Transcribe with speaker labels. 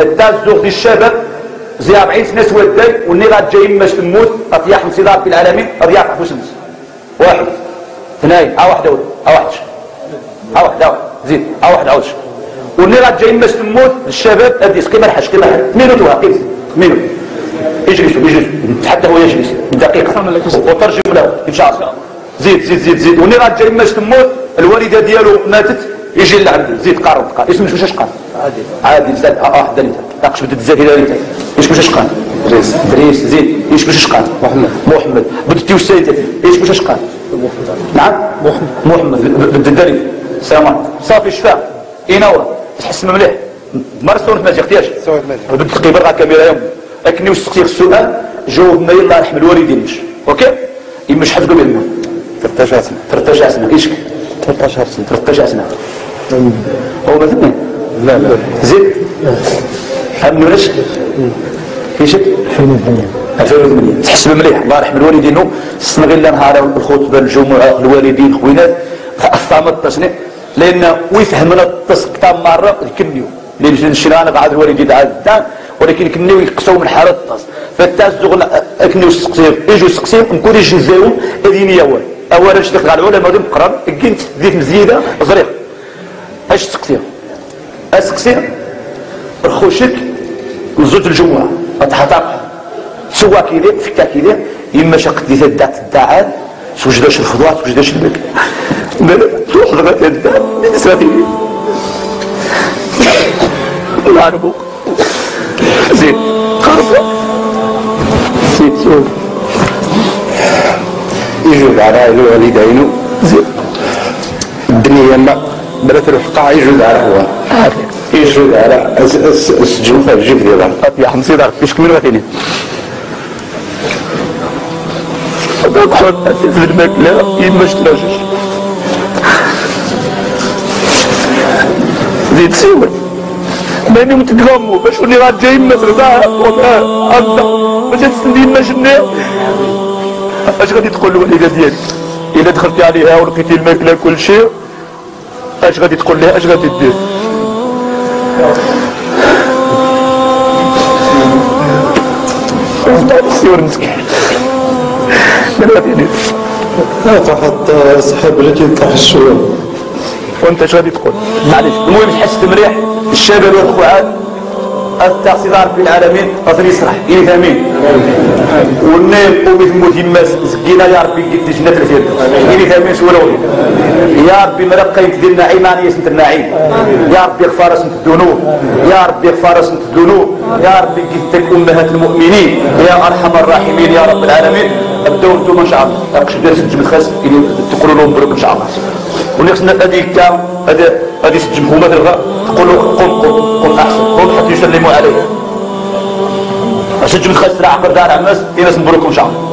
Speaker 1: التاز زوغ دي الشباب زي 40 سنه سوداي والني غاد جاي ماش تموت من صدار في العالمين اضياف عفو شمس واحد. اثنين. ها واحد اول ها واحد. ها واحد. ها زيد. ها واحد. عاود والني غاد جاي ماش تموت الشباب ادي سكيما الحاج كيما مينوت واحد مينوت يجلسوا يجلسوا حتى هو يجلس. دقيقة. وترجم له. إن شاء الله. زيد زيد زيد زيد. وني غاد جاي ماش تموت الوالدة ديالو ماتت. يجي لعند زيد قارب قارب اسمه شو قال عادي. عادي زاد. آه واحد دليل. ناقش بدت الزاكي إيش مش قال دريس. دريس زيد. إيش مش قال محمد. محمد. بدت يوسيت إيش مش قال نعم؟ محمد. محمد. بدت الدليل سلام صافي شفاء. اينوا تحس مليح. مرسون ما اختياش بدت القبر غا كاميرا يوم. لكن وسقتي السؤال جاوبنا يلا رحم الوالدين مش. أوكي؟ يمش حفظوا منه
Speaker 2: 13 سنه
Speaker 1: 13 سنه إيش؟
Speaker 2: 13 سنه
Speaker 1: 13 سنه هو مثلا
Speaker 2: لا لا.
Speaker 1: زيد؟ هم نورش إيش 2008 تحسب مليح الله يرحم الوالدين. السنة غير نهار الخطبه الجمعة الوالدين خوينات. اثامت التصنيع لأن ويفهمنا التصق مرة الكنيو. لأن الشران قاعد الوالدين عاد ولكن كنيو يقصوا من حارة الطاس فالتاس زغل كنيو سقسير يجوا سقسير نكون يجي زيهم اديني اول اول دخل على العلماء مقرن كنت زيت مزيدة زريق اش تسقسير اسقسير الخوشك وزوج الجمعة. اتحطاق سوا كيدير فكا كيدير. يما شق دي تدات الداعات سوجداش الفضوات سوجداش البك تروح لغاية الدار سافي الله عنبو زين. خربو زين شوف
Speaker 2: يجوز على الوالدين
Speaker 1: زين.
Speaker 2: الدنيا ما بلا تروح قاع يجوز على هو. يجوز على السجن فالجيب ديالها
Speaker 1: يا حمصي دار فيش كمين وثاني تدخل في الماكلة يمش تلاجش زيد سيوي ماني متقامو باش ولي غاد جاي مصر كاع والله الله. باش تستني ما شنو اش غادي تقول الوالده ديالك الا دخلتي عليها ولقيتي الماكلة كل شيء اش غادي تقول لها اش غادي دير؟ مسكين لا فيني
Speaker 2: لا تحط صحاب اللي كيطلع الشوال
Speaker 1: وانت اش غادي تقول؟ معليش. المهم تحس مليح. الشباب والاخوات التقصيدار في العالمين. غادي يسرح. إلي فاهمين والنيل قومي تموت يماس سكينا يا ربي قد جنة الفردوس إلي فاهمين سولوني يا ربي مرقى يتدير نعيم عن يسنت النعيم. يا ربي غفار اسمت الذنوب. يا ربي غفار اسمت الذنوب. يا ربي قدتك أمهات المؤمنين. يا أرحم الراحمين يا رب العالمين. ابداو أنتم إن شاء الله. اقش دير سجم الخاس تقولوا لهم مبروك إن شاء الله. ونقصنا هذيك كام هذا هذه سجم هما تقولوا قم قم قم أحسن. قم حتى يسلموا عليه. الخاس تاع عقر دار عماس. إلى شاء الله.